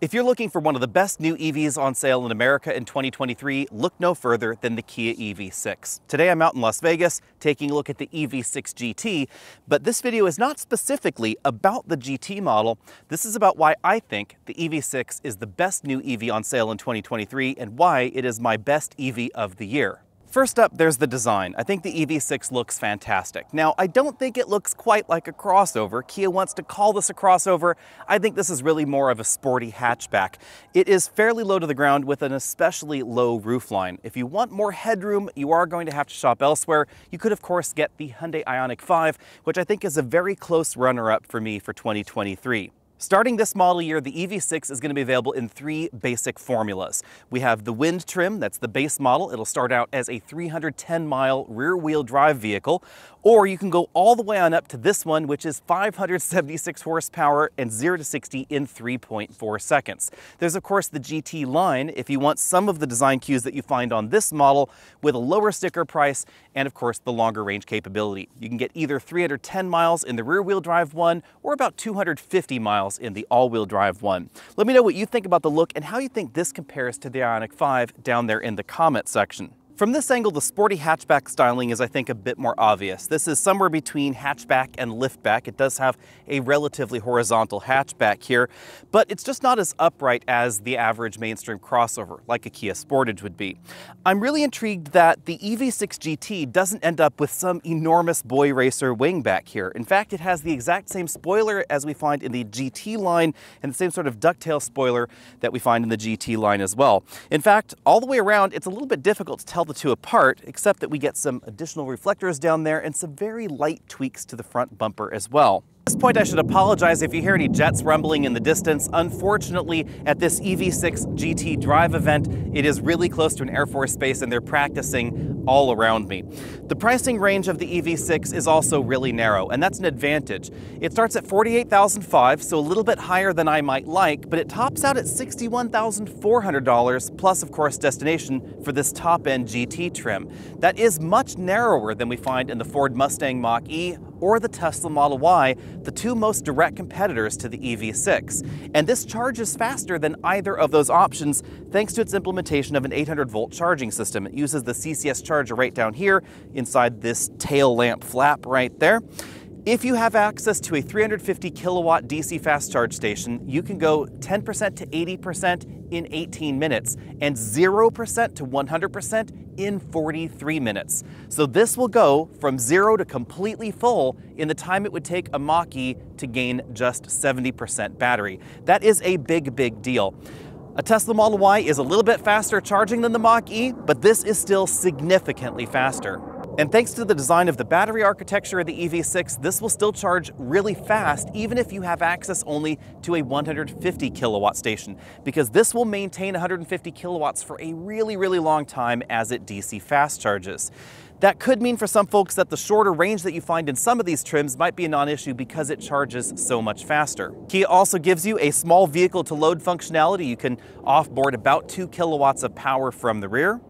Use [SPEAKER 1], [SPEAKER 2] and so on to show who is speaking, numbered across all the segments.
[SPEAKER 1] If you're looking for one of the best new EVs on sale in America in 2023, look no further than the Kia EV6. Today I'm out in Las Vegas taking a look at the EV6 GT, but this video is not specifically about the GT model. This is about why I think the EV6 is the best new EV on sale in 2023 and why it is my best EV of the year. First up, there's the design. I think the EV6 looks fantastic. Now, I don't think it looks quite like a crossover. Kia wants to call this a crossover. I think this is really more of a sporty hatchback. It is fairly low to the ground with an especially low roofline. If you want more headroom, you are going to have to shop elsewhere. You could, of course, get the Hyundai Ioniq 5, which I think is a very close runner-up for me for 2023. Starting this model year, the EV6 is going to be available in three basic formulas. We have the wind trim, that's the base model. It'll start out as a 310 mile rear wheel drive vehicle, or you can go all the way on up to this one, which is 576 horsepower and 0 to 60 in 3.4 seconds. There's of course the GT line if you want some of the design cues that you find on this model with a lower sticker price and of course the longer range capability. You can get either 310 miles in the rear wheel drive one or about 250 miles in the all wheel drive one. Let me know what you think about the look and how you think this compares to the Ioniq 5 down there in the comment section. From this angle, the sporty hatchback styling is, I think, a bit more obvious. This is somewhere between hatchback and liftback. It does have a relatively horizontal hatchback here, but it's just not as upright as the average mainstream crossover, like a Kia Sportage would be. I'm really intrigued that the EV6 GT doesn't end up with some enormous boy racer wing back here. In fact, it has the exact same spoiler as we find in the GT line and the same sort of ducktail spoiler that we find in the GT line as well. In fact, all the way around, it's a little bit difficult to tell tell the two apart, except that we get some additional reflectors down there and some very light tweaks to the front bumper as well. At this point, I should apologize if you hear any jets rumbling in the distance. Unfortunately, at this EV6 GT Drive event, it is really close to an Air Force base and they're practicing all around me. The pricing range of the EV6 is also really narrow, and that's an advantage. It starts at $48,500, so a little bit higher than I might like, but it tops out at $61,400, plus, of course, destination for this top-end GT trim. That is much narrower than we find in the Ford Mustang Mach-E or the Tesla Model Y, the two most direct competitors to the EV6. And this charges faster than either of those options thanks to its implementation of an 800 volt charging system. It uses the CCS charger right down here inside this tail lamp flap right there. If you have access to a 350 kilowatt DC fast charge station, you can go 10% to 80% in 18 minutes and 0% to 100% in 43 minutes. So this will go from zero to completely full in the time it would take a Mach-E to gain just 70% battery. That is a big, big deal. A Tesla Model Y is a little bit faster charging than the Mach-E, but this is still significantly faster. And thanks to the design of the battery architecture of the EV6, this will still charge really fast, even if you have access only to a 150 kilowatt station, because this will maintain 150 kilowatts for a really, really long time as it DC fast charges. That could mean for some folks that the shorter range that you find in some of these trims might be a non-issue because it charges so much faster. Kia also gives you a small vehicle to load functionality. You can offboard about two kilowatts of power from the rear.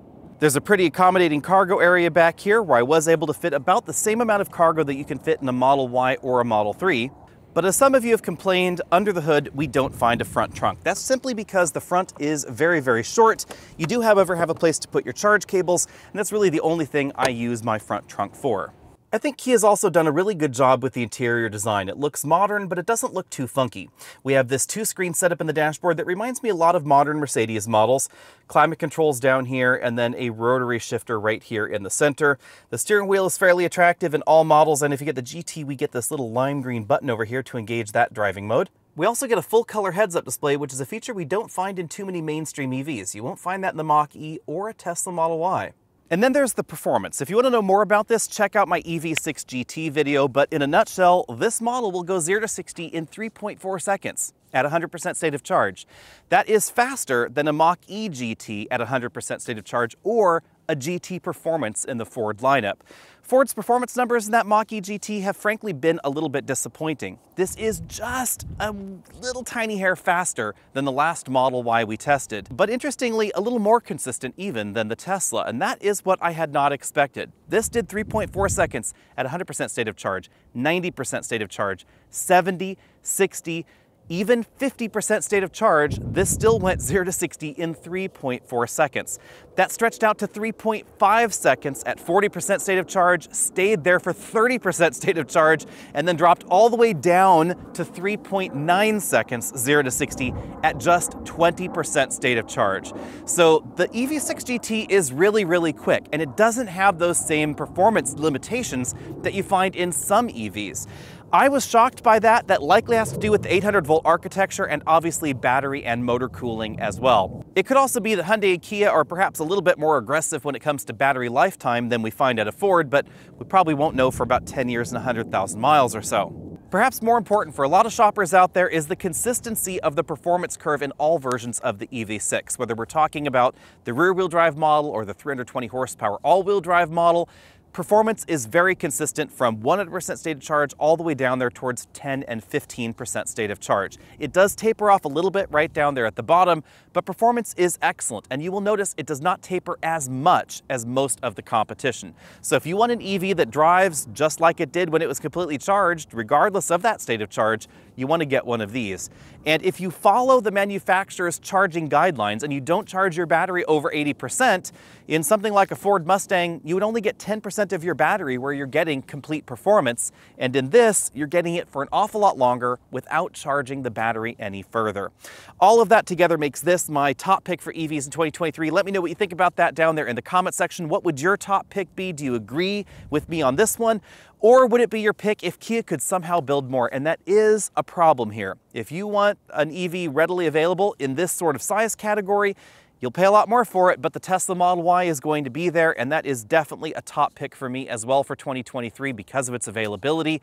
[SPEAKER 1] There's a pretty accommodating cargo area back here where I was able to fit about the same amount of cargo that you can fit in a Model Y or a Model 3. But as some of you have complained, under the hood, we don't find a front trunk. That's simply because the front is very, very short. You do, however, have a place to put your charge cables, and that's really the only thing I use my front trunk for. I think Kia's also done a really good job with the interior design. It looks modern, but it doesn't look too funky. We have this two-screen setup in the dashboard that reminds me a lot of modern Mercedes models. Climate controls down here, and then a rotary shifter right here in the center. The steering wheel is fairly attractive in all models, and if you get the GT, we get this little lime green button over here to engage that driving mode. We also get a full color heads-up display, which is a feature we don't find in too many mainstream EVs. You won't find that in the Mach-E or a Tesla Model Y. And then there's the performance. If you want to know more about this, check out my EV6 GT video, but in a nutshell, this model will go 0 to 60 in 3.4 seconds at 100% state of charge. That is faster than a Mach-E GT at 100% state of charge or a GT Performance in the Ford lineup. Ford's performance numbers in that Mach-E GT have frankly been a little bit disappointing. This is just a little tiny hair faster than the last Model Y we tested, but interestingly, a little more consistent even than the Tesla, and that is what I had not expected. This did 3.4 seconds at 100% state of charge, 90% state of charge, 70, 60, Even 50% state of charge, this still went 0 to 60 in 3.4 seconds. That stretched out to 3.5 seconds at 40% state of charge, stayed there for 30% state of charge, and then dropped all the way down to 3.9 seconds, 0 to 60, at just 20% state of charge. So the EV6 GT is really, really quick, and it doesn't have those same performance limitations that you find in some EVs. I was shocked by that. That likely has to do with the 800 volt architecture and obviously battery and motor cooling as well. It could also be that Hyundai and Kia are perhaps a little bit more aggressive when it comes to battery lifetime than we find at a Ford, but we probably won't know for about 10 years and 100,000 miles or so. Perhaps more important for a lot of shoppers out there is the consistency of the performance curve in all versions of the EV6, whether we're talking about the rear-wheel drive model or the 320 horsepower all-wheel drive model. Performance is very consistent from 100% state of charge all the way down there towards 10 and 15% state of charge. It does taper off a little bit right down there at the bottom, but performance is excellent. And you will notice it does not taper as much as most of the competition. So if you want an EV that drives just like it did when it was completely charged, regardless of that state of charge, you want to get one of these. And if you follow the manufacturer's charging guidelines and you don't charge your battery over 80%, in something like a Ford Mustang, you would only get 10% of your battery where you're getting complete performance. And in this, you're getting it for an awful lot longer without charging the battery any further. All of that together makes this my top pick for EVs in 2023. Let me know what you think about that down there in the comment section. What would your top pick be? Do you agree with me on this one? Or would it be your pick if Kia could somehow build more? And that is a problem here. If you want an EV readily available in this sort of size category, You'll pay a lot more for it, but the Tesla Model Y is going to be there, and that is definitely a top pick for me as well for 2023 because of its availability.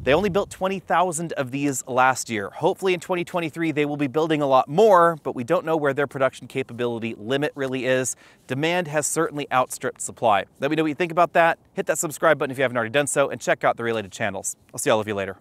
[SPEAKER 1] They only built 20,000 of these last year. Hopefully in 2023 they will be building a lot more, but we don't know where their production capability limit really is. Demand has certainly outstripped supply. Let me know what you think about that. Hit that subscribe button if you haven't already done so, and check out the related channels. I'll see all of you later.